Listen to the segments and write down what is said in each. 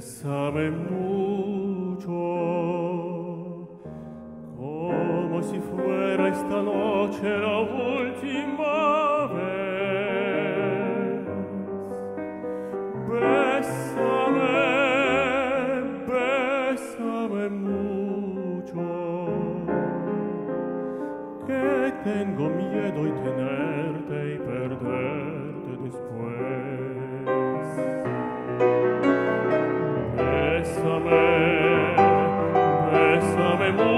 Bésame mucho, como si fuera esta noche la última vez. Bésame, bésame mucho, que tengo miedo y tenerte y perderte después. Bésame, bésame mucho,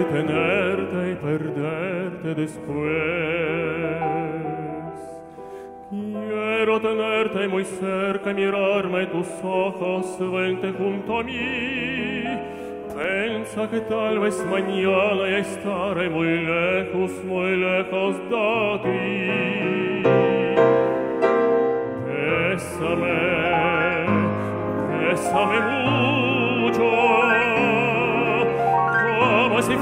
puoi tenerte e perderte después. Quiero tenerte muy cerca y mirarme tus ojos, vente junto a mí. Pensa que tal vez mañana ya estaré muy lejos, muy lejos de ti. Bésame, bésame mucho.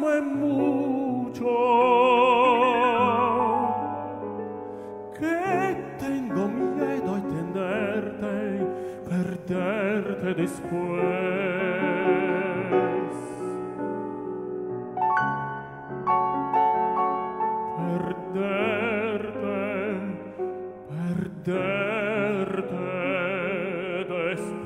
me mucho. Que tengo miedo de tenerte perderte después. Perderte perderte después.